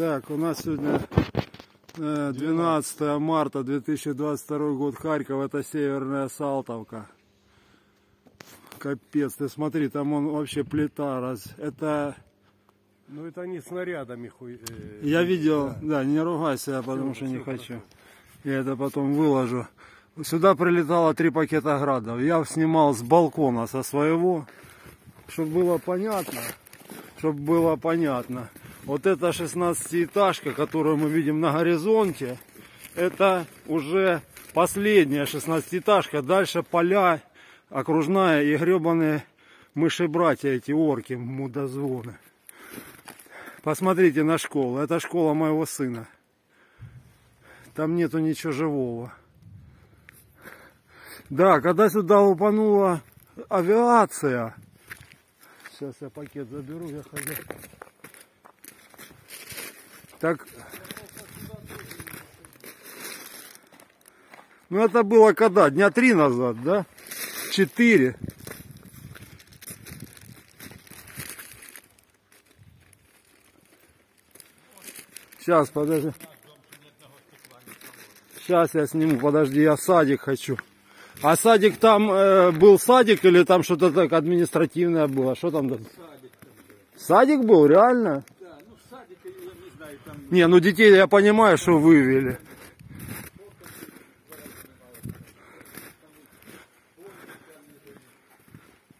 Так, у нас сегодня э, 12 марта 2022 год, Харьков, это Северная Салтовка. Капец, ты смотри, там он вообще плита раз. Это, Ну это они снарядами хуй. э, я видел, да, не ругайся, я потому что всё не хорошо. хочу. Я это потом выложу. Сюда прилетало три пакета градов. Я снимал с балкона со своего, чтобы было понятно. Чтобы было понятно. Вот эта 16-этажка, которую мы видим на горизонте, это уже последняя 16-этажка. Дальше поля, окружная и гребаные мыши-братья, эти орки, мудозвоны. Посмотрите на школу. Это школа моего сына. Там нету ничего живого. Да, когда сюда упанула авиация. Сейчас я пакет заберу, я хожу. Так. Ну это было когда? Дня три назад, да? Четыре. Сейчас, подожди. Сейчас я сниму, подожди, я садик хочу. А садик там э, был садик или там что-то так административное было? Что там? Садик был, реально? Да, ну садик, я не ну детей я понимаю, что вывели.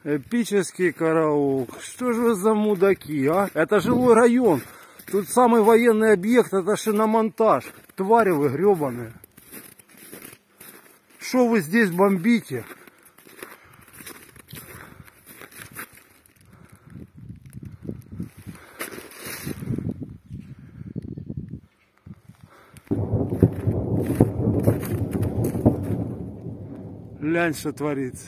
Эпический караул. Что же вы за мудаки, а? Это жилой район. Тут самый военный объект, это шиномонтаж. Твари вы гребаные. Что вы здесь бомбите? Лянь, что творится.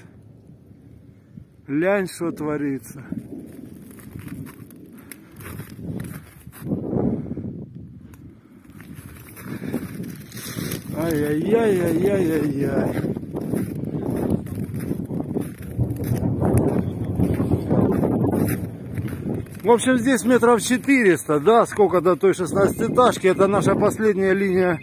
Лянь, что творится. Ай-яй-яй-яй-яй-яй. В общем, здесь метров 400, да, сколько до той 16-этажки. Это наша последняя линия,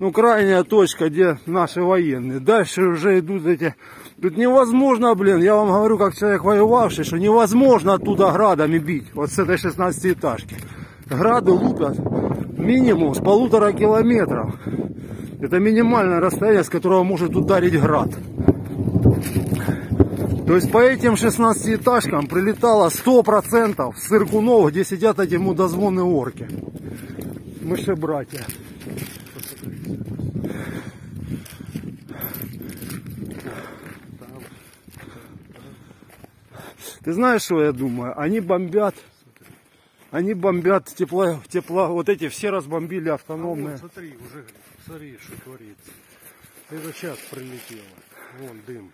ну, крайняя точка, где наши военные. Дальше уже идут эти... Тут невозможно, блин, я вам говорю, как человек воевавший, что невозможно оттуда градами бить, вот с этой 16-этажки. Грады лупят минимум с полутора километров. Это минимальное расстояние, с которого может ударить град. То есть по этим 16-этажкам прилетало 100% сыркунов, где сидят эти мудозвонные орки. Мыши-братья. Ты знаешь, что я думаю? Они бомбят, они бомбят тепло, тепло, вот эти все разбомбили автономные. Вот, смотри, уже смотри, что творится. Это сейчас прилетело. Вон дым.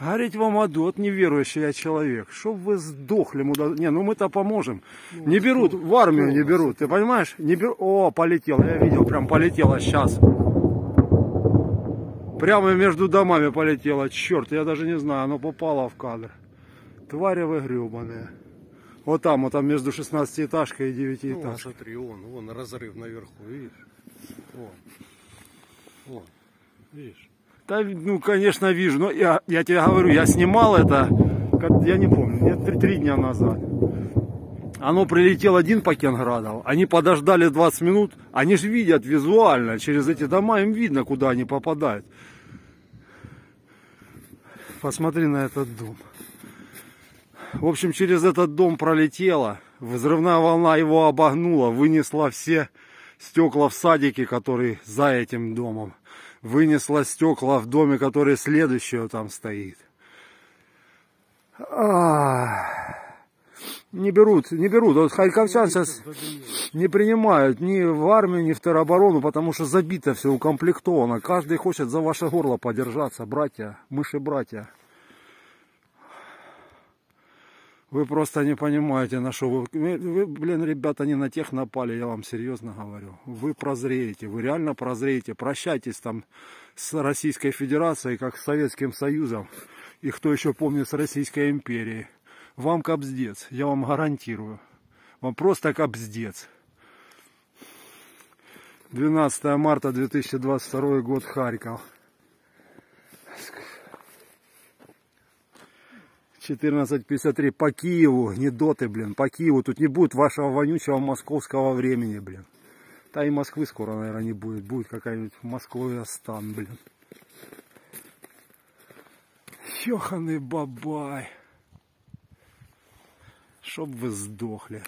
Гореть вам аду, вот неверующий я человек. Чтоб вы сдохли, муда... Не, ну мы-то поможем. не берут, в армию не берут, ты понимаешь? Не берут. О, полетел, я видел, прям полетело сейчас. Прямо между домами полетело. Черт, я даже не знаю, оно попало в кадр. Твари вы гребаные. Вот там, вот там между 16-этажкой и Ну, 9-этажкой. смотри, вон, вон разрыв наверху, видишь? Вон. Вон. Видишь? Да, ну, конечно, вижу. Но я, я тебе говорю, я снимал это, как- я не помню, нет, три, три дня назад. Оно прилетел один пакет градов, они подождали 20 минут, они же видят визуально, через эти дома им видно, куда они попадают. Посмотри на этот дом. В общем, через этот дом пролетела, взрывная волна его обогнула, вынесла все стекла в садике, который за этим домом. Вынесла стекла в доме, который следующего там стоит. Ах. Не берут, не берут. Вот харьковчан сейчас не принимают ни в армию, ни в тероборону, потому что забито все, укомплектовано. Каждый хочет за ваше горло подержаться, братья, мыши-братья. Вы просто не понимаете, на что вы, вы, блин, ребята, не на тех напали, я вам серьезно говорю. Вы прозреете, вы реально прозреете. Прощайтесь там с Российской Федерацией, как с Советским Союзом. И кто еще помнит с Российской империей. Вам капздец, я вам гарантирую. Вам просто капздец. 12 марта 2022 год, Харьков. 14.53 по Киеву, не доты, блин, по Киеву. Тут не будет вашего вонючего московского времени, блин. Да и Москвы скоро, наверное, не будет. Будет какая-нибудь Москва стан, блин. Ёханый бабай. Чтоб вы сдохли.